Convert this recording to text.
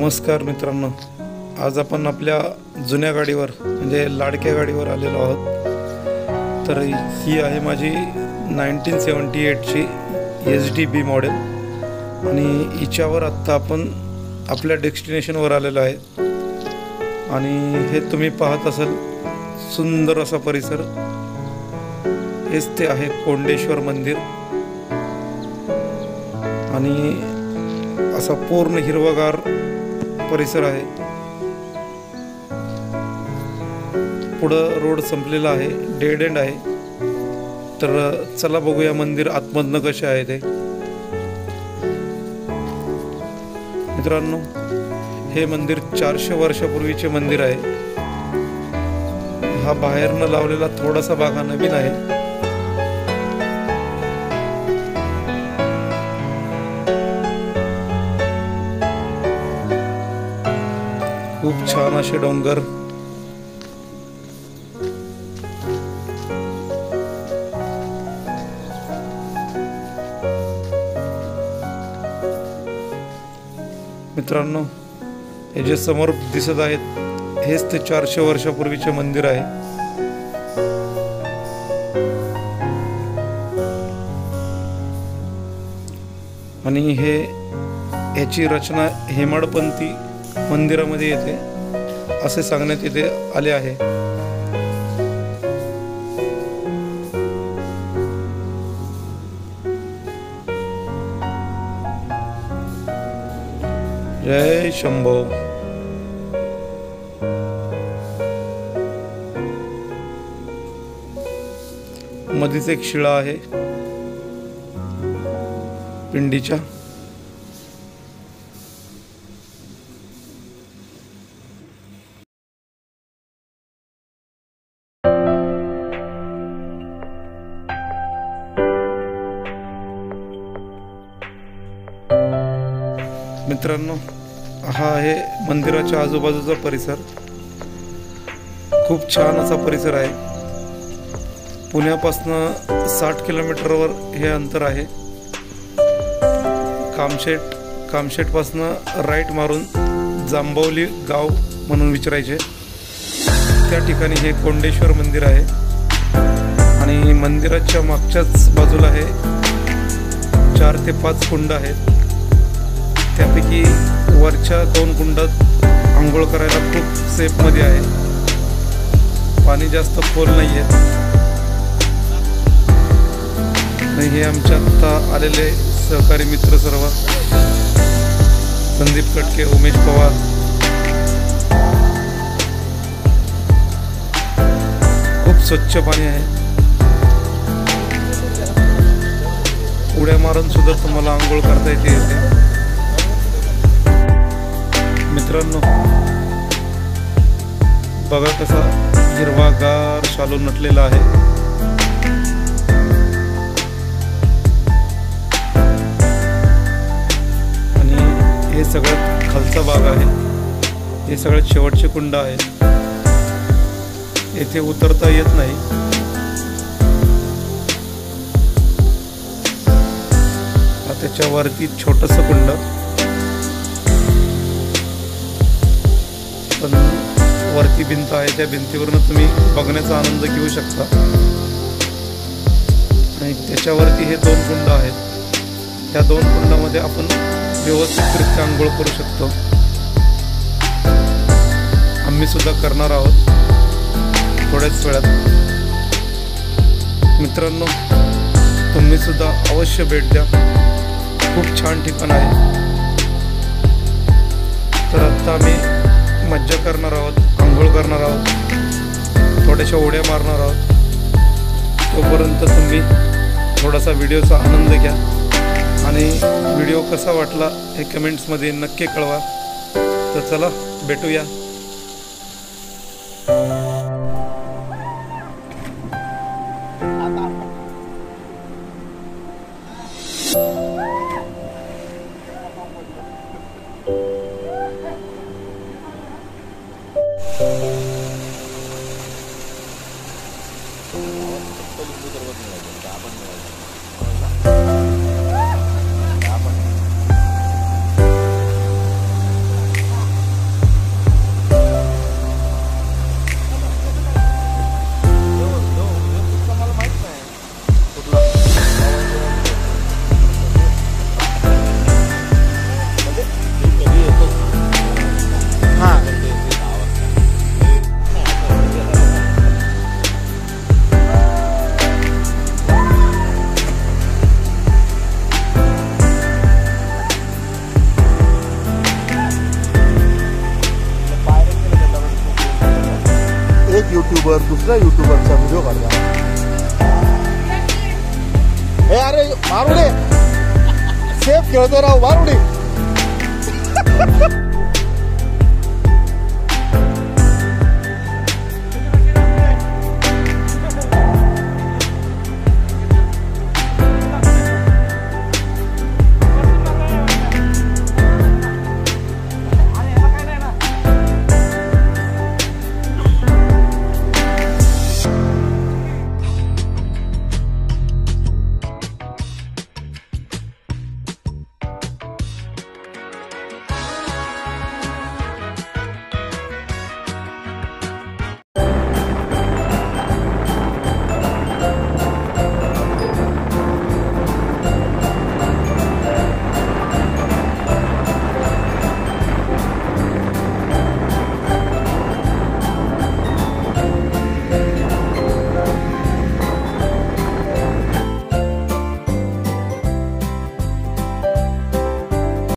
नमस्कार मित्रांनो. आज आपण आपल्या जुन्या गाडीवर म्हणजे लाडक्या गाडीवर आलेलो आहोत. तर ही आहे माझी नाईन्टीन सेवन्टी एटची एच डी बी मॉडेल. आणि हिच्यावर आत्ता आपण आपल्या डेस्टिनेशनवर आलेलो आहे. आणि हे तुम्ही पाहत असाल सुंदर असा परिसर. हेच ते आहे कोंडेश्वर मंदिर. आणि असा पूर्ण हिरवगार परिसर आहे. पुढं रोड संपलेला आहे डेड एंड आहे. तर चला बघूया मंदिर आतमधनं कसे आहे ते. मित्रांनो हे मंदिर चारशे वर्षापूर्वीचे मंदिर आहे. हा बाहेरनं लावलेला थोडासा भाग हा नवीन आहे. खूप छान असे डोंगर. मित्रांनो हे जे समोर दिसत आहेत हेच ते चारशे वर्षापूर्वीचे मंदिर आहे. आणि हे याची रचना हेमाडपंथी मंदिरामध्ये येते. असे सांगण्यात येथे आले आहे. जय शंभो. मधीच एक शिळा आहे. पिंडीच्या. मित्रांनो हा आहे मंदिराच्या आजूबाजूचा परिसर. खूप छान असा परिसर आहे. पुण्यापासनं साठ किलोमीटरवर हे अंतर आहे. कामशेट कामशेटपासनं राईट मारून जांबवली गाव म्हणून विचारायचे. त्या ठिकाणी हे कोंडेश्वर मंदिर आहे. आणि मंदिराच्या मागच्याच बाजूला आहे चार ते पाच कुंड आहेत. त्यापैकी वरच्या दोन कुंडात आंघोळ करायला खूप सेफमध्ये आहे. पाणी जास्त खोल नाही आहे हे आमच्या आत्ता आलेले सहकारी मित्र सर्व. संदीप कटके उमेश पवार. खूप स्वच्छ पाणी आहे. उड्या मारून सुद्धा तुम्हाला आंघोळ करता येते येते मित्रांनो बघा कसा हिरवागार शालू नटलेला आहे. आणि हे सगळ्यात खालचा भाग आहे. हे सगळ्यात शेवटचे कुंड आहे. येथे उतरता येत नाही. त्याच्यावरती छोटस कुंड. पण वरती भिंत आहे त्या भिंतीवरून तुम्ही बघण्याचा आनंद घेऊ शकता. आणि त्याच्यावरती हे दोन कुंड आहेत. त्या दोन कुंडामध्ये आपण व्यवस्थितरित्या आंघोळ करू शकतो. आम्ही सुद्धा करणार आहोत. थोड्याच वेळात. मित्रांनो तुम्ही सुद्धा अवश्य भेट द्या. खूप छान ठिकाण आहे. तर आत्ता आम्ही मज्जा करणार आहोत आंघोळ करणार आहोत थोड्याशा उड्या मारणार आहोत. तोपर्यंत तुम्ही थोडासा व्हिडिओचा आनंद घ्या आणि व्हिडिओ कसा वाटला हे कमेंट्समध्ये नक्की कळवा. तर चला भेटूया. आपण जायचं दुसऱ्या युट्यूबरचा व्हिडिओ काढला. हे अरे मारुडे सेफ खेळतो राव मारुडे